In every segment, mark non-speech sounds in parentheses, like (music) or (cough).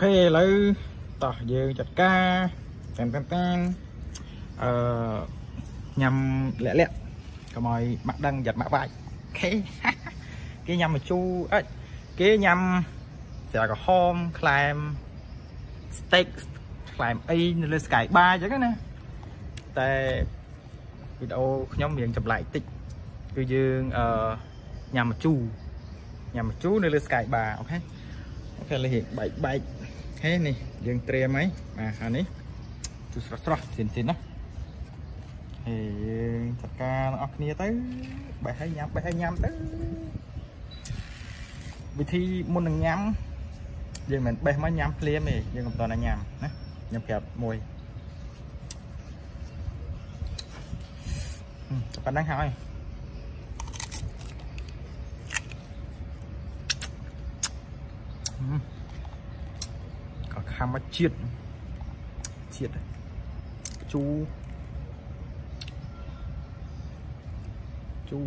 ខេឥឡូវតោះយើងចាត់ការតានតានតានអឺញ៉ាំលាក់លាក់កុំឲ្យម៉ាក់ដឹងយ៉ាត់ម៉ាក់បាច់អូខេគេញ៉ាំមជូរអិចគេញ៉ាំស្រាក្រហមខ្លែម steak ខ្លែមអីនៅលើ Sky Bar អញ្ចឹងណាតែវីដេអូខ្ញុំរៀងចម្លែកតិចគឺយើងអឺញ៉ាំមជូរញ៉ាំមជូរនៅលើ Sky Bar OK OK លេខបែកបែកហេនេះយើងត្រៀមហើយបាទអានេះជូរស្រស់ស្រស់ស៊ីនស៊ីនណាហេយើងចាត់ការទាំងអស់គ្នាទៅបេះឲ្យញ៉ាំបេះឲ្យញ៉ាំទៅវិធីមុននឹងញ៉ាំយើងមិនបេះមកញ៉ាំភ្លាមទេយើងមិនទាន់ញ៉ាំណាខ្ញុំប្រាប់មួយប៉ុណ្ណឹងហើយ ក៏ខាំមកជាតិជាតិជូជូ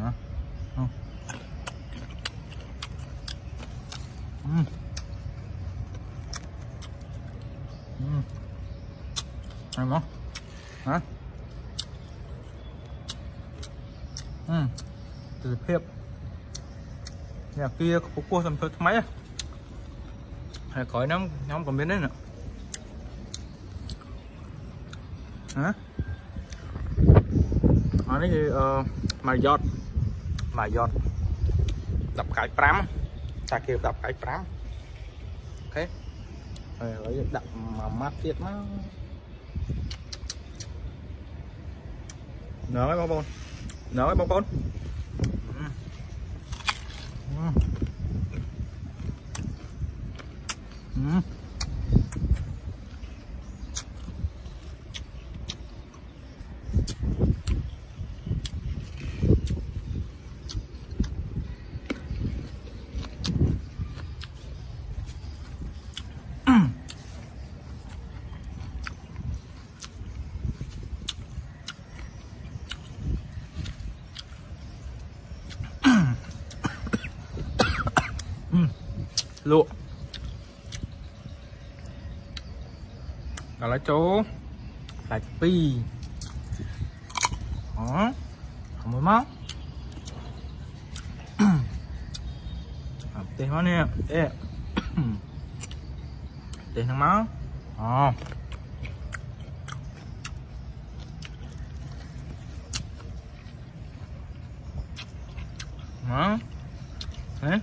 ណាអឺអឺអឺហើយមកហ៎អឺ ទិដ្ឋភាពនេះអាគារខ្ពស់ខ្ពស់សំធ្វើថ្មីហើយក្រោយហ្នឹងខ្ញុំក៏មានដែរណាហ៎អានេះគឺអឺម៉ាយ៉តម៉ាយ៉ត10កាយ5តាគេ10កាយ5អូខេហើយឥឡូវយើងដាក់មួយម៉ាត់ទៀតមកណើហើយបងប្អូនណើហើយបងប្អូន うん。lụa. Đó là chỗ là pi. Đó. Không mới mắc tiền quá nè (coughs) tiền thằng máu ờ đó đấy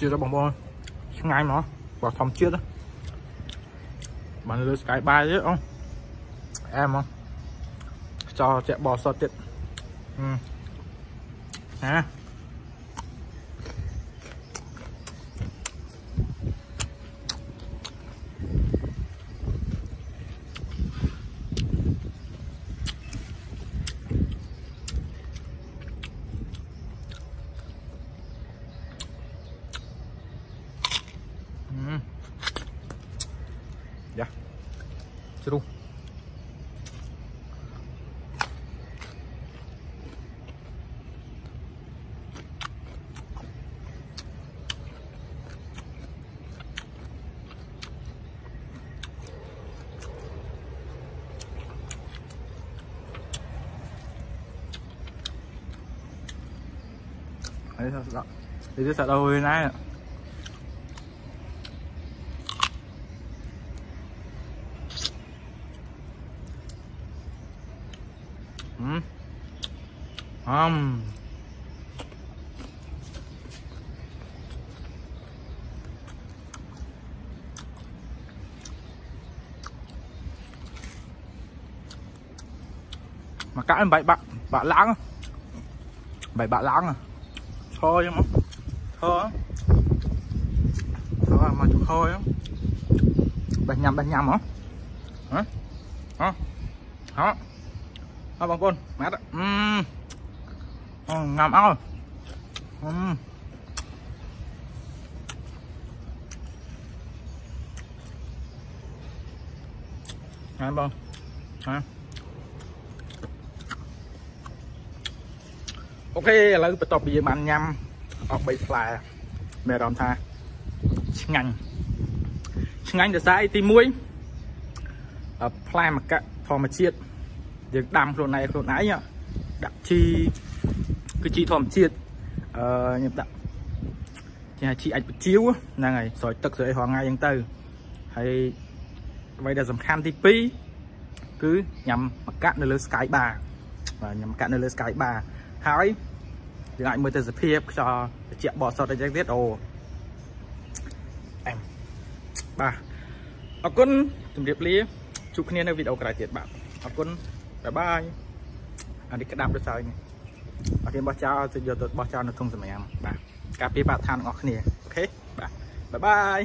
កនេះទេទេហ្នឹងមកអូមកហេ chưa đó bông bông ngay mà vào phòng chưa đó bạn đưa cái bài chứ không em không cho chạy bò sọt tiện ừ. Dạ. Chưa đủ. Đấy sao sợ. Đấy sợ đâu hồi nãy ạ. Um. mà cãi bảy bạn bạn lãng bảy bạn lãng à. Thôi em thôi thôi mà chụp thôi á. Nhầm bạn nhầm hả? Hả? Hả? Hả? អរបងប្អូនម៉ាត់អឺអូងំអោអឺណាបងហាអូខេឥឡូវបន្ទាប់ពីយើងបានញ៉ាំអស់3ផ្លែមានអារម្មណ៍ថាឆ្ងាញ់ឆ្ងាញ់ដោយសារអីទី1ផ្លែមកៈធម្មជាតិ យើងដាំខ្លួនឯងខ្លួនឯងដាក់ជីគឺជីធម្មជាតិអឺខ្ញុំដាក់ជាជីអាចបជាវហ្នឹងហើយស្រោចទឹកស្រោចអីរងថ្ងៃអញ្ចឹងទៅហើយអ្វីដែលសំខាន់ទី2គឺញ៉ាំមកៈនៅលើ Sky Bar បាទញ៉ាំមកៈនៅលើ Sky Bar ហើយយើងអាចមើលទៅសភាពខ្យល់ត្រជាក់បក់សុតអីចឹងទៀតអូអែមបាទអរគុណជម្រាបលាជួបគ្នានៅវីដេអូក្រោយទៀតបាទអរគុណ bye bye អានេះក្តាប់ដូចហើយអរគុណបោះចោលទៅយកទៅបោះចោលនៅធុងសម្រាមបាទការពារបរិស្ថានទាំងអស់គ្នា OK បាទ bye bye